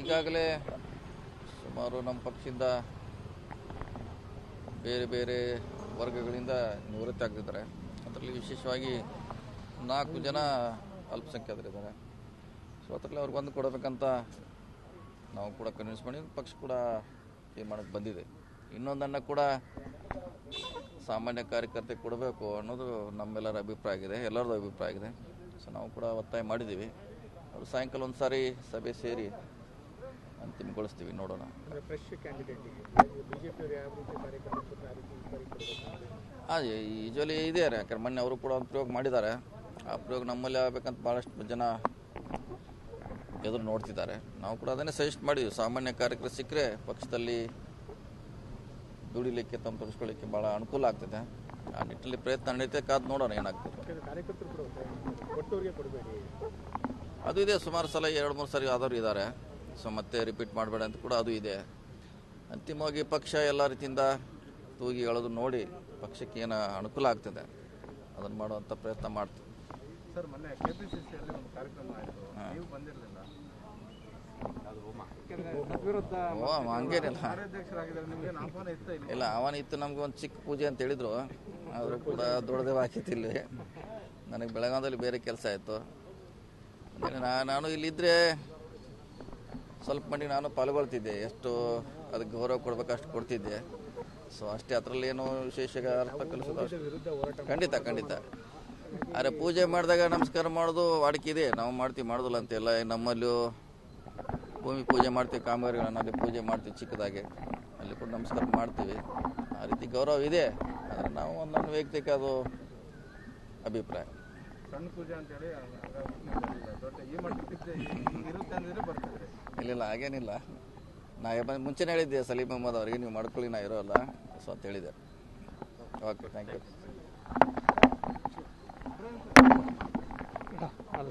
ಈಗಾಗಲೇ ಸುಮಾರು ನಮ್ಮ ಪಕ್ಷದಿಂದ ಬೇರೆ ಬೇರೆ ವರ್ಗಗಳಿಂದ ನಿವೃತ್ತಿ ಆಗ್ತಿದ್ದಾರೆ. ಅದರಲ್ಲಿ ವಿಶೇಷವಾಗಿ ನಾಲ್ಕು ಜನ ಅಲ್ಪಸಂಖ್ಯಾತರಿದ್ದಾರೆ. ಸೊ ಅದರಲ್ಲಿ ಅವ್ರಿಗೆ ಒಂದು ಕೊಡಬೇಕಂತ ನಾವು ಕೂಡ ಕನ್ವಿನ್ಸ್ ಮಾಡಿ ಪಕ್ಷ ಕೂಡ ತೀರ್ಮಾನಕ್ಕೆ ಬಂದಿದೆ. ಇನ್ನೊಂದನ್ನು ಕೂಡ ಸಾಮಾನ್ಯ ಕಾರ್ಯಕರ್ತೆ ಕೊಡಬೇಕು ಅನ್ನೋದು ನಮ್ಮೆಲ್ಲರ ಅಭಿಪ್ರಾಯ ಆಗಿದೆ ಎಲ್ಲರದ್ದು ಅಭಿಪ್ರಾಯ ಆಗಿದೆ. ಸೊ ನಾವು ಕೂಡ ಒತ್ತಾಯ ಮಾಡಿದ್ದೀವಿ. ಅವರು ಸಾಯಂಕಾಲ ಒಂದು ಸಾರಿ ಸಭೆ ಸೇರಿ ಅಂತಿಮಗೊಳಿಸ್ತೀವಿ ನೋಡೋಣ. ಅದೇ ಯೂಶ್ವಲಿ ಇದೆ ಯಾಕಂದ್ರೆ ಮೊನ್ನೆ ಅವರು ಕೂಡ ಒಂದು ಪ್ರಯೋಗ ಮಾಡಿದ್ದಾರೆ. ಆ ಪ್ರಯೋಗ ನಮ್ಮಲ್ಲಿ ಆಗಬೇಕಂತ ಭಾಳಷ್ಟು ಜನ ಎದುರು ನೋಡ್ತಿದ್ದಾರೆ. ನಾವು ಕೂಡ ಅದನ್ನೇ ಸಜೆಸ್ಟ್ ಮಾಡಿದ್ವಿ. ಸಾಮಾನ್ಯ ಕಾರ್ಯಕ್ರಮ ಸಿಕ್ಕರೆ ಪಕ್ಷದಲ್ಲಿ ದುಡಿಲಿಕ್ಕೆ ತಮ್ಮ ತೋರಿಸ್ಕೊಳ್ಳಿಕ್ಕೆ ಭಾಳ ಅನುಕೂಲ ಆಗ್ತದೆ. ಆ ನಿಟ್ಟಿನಲ್ಲಿ ಪ್ರಯತ್ನ ನಡೀತೆ ಕಾದು ನೋಡೋಣ ಏನಾಗ್ತದೆ. ಅದು ಇದೆ. ಸುಮಾರು ಸಲ ಎರಡು ಮೂರು ಸರಿ ಆದವರು ಇದ್ದಾರೆ ಸೊ ಮತ್ತೆ ರಿಪೀಟ್ ಮಾಡಬೇಡ ಅಂತ ಕೂಡ ಅದು ಇದೆ. ಅಂತಿಮವಾಗಿ ಪಕ್ಷ ಎಲ್ಲ ರೀತಿಯಿಂದ ತೂಗಿ ಎಳೆದು ನೋಡಿ ಪಕ್ಷಕ್ಕೆ ಏನು ಅನುಕೂಲ ಆಗ್ತದೆ. ಅದನ್ನು ಮಾಡುವಂಥ ಪ್ರಯತ್ನ ಮಾಡ್ತೀವಿ. ಸರ್ ಮೊನ್ನೆ ಕೆ ಪಿ ಸಿ ಸಿಯಲ್ಲಿ ಒಂದು ಕಾರ್ಯಕ್ರಮ ಆಯಿತು. ನೀವು ಬಂದಿರಲಿಲ್ಲ. ಓ ಹಂಗೇನಿಲ್ಲ. ಇಲ್ಲ? ಅವನ ಇತ್ತು ನಮ್ಗೆ ಒಂದು ಚಿಕ್ಕ ಪೂಜೆ ಅಂತ ಹೇಳಿದ್ರು. ಆದರೂ ಕೂಡ ದೊಡ್ಡದೇ ಇಲ್ಲಿ. ನನಗೆ ಬೆಳಗಾವದಲ್ಲಿ ಬೇರೆ ಕೆಲಸ ಆಯಿತು. ನಾನು ಇಲ್ಲಿದ್ರೆ ಸ್ವಲ್ಪ ಮಟ್ಟಿಗೆ ನಾನು ಪಾಲ್ಗೊಳ್ತಿದ್ದೆ. ಎಷ್ಟು ಅದಕ್ಕೆ ಗೌರವ ಕೊಡ್ಬೇಕು ಅಷ್ಟು ಕೊಡ್ತಿದ್ದೆ. ಸೊ ಅಷ್ಟೇ ಅದರಲ್ಲಿ ಏನು ವಿಶೇಷ ಅರ್ಥ ಕಲಿಸೋದು ಖಂಡಿತ ಖಂಡಿತ. ಆದರೆ ಪೂಜೆ ಮಾಡಿದಾಗ ನಮಸ್ಕಾರ ಮಾಡೋದು ವಾಡಿಕೆ ಇದೆ. ನಾವು ಮಾಡ್ತೀವಿ ಮಾಡೋದಿಲ್ಲ ಅಂತೆಲ್ಲ. ನಮ್ಮಲ್ಲೂ ಭೂಮಿ ಪೂಜೆ ಮಾಡ್ತೀವಿ ಕಾಮಗಾರಿಗಳನ್ನ ಅಲ್ಲಿ ಪೂಜೆ ಮಾಡ್ತೀವಿ ಚಿಕ್ಕದಾಗಿ. ಅಲ್ಲಿ ಕೂಡ ನಮಸ್ಕಾರ ಮಾಡ್ತೀವಿ. ಆ ರೀತಿ ಗೌರವ ಇದೆ. ಆದರೆ ನಾವು ಒಂದೊಂದು ವೈಯಕ್ತಿಕ ಅದು ಅಭಿಪ್ರಾಯ. ಸಣ್ಣ ಪೂಜೆ ಅಂತೇಳಿ ಇಲ್ಲ ಇಲ್ಲ ಹಾಗೇನಿಲ್ಲ. ನಾ ಬಂದು ಮುಂಚೆನೇ ಹೇಳಿದ್ದೆ ಸಲೀಂ ಅಹಮದ್ ಅವರಿಗೆ ನೀವು ಮಾಡ್ಕೊಳ್ಳಿ ನಾ ಇರೋಲ್ಲ. ಸೊ ಅಂತ ಹೇಳಿದೆ. ಓಕೆ ಥ್ಯಾಂಕ್ ಯು ಅಲ್ಲ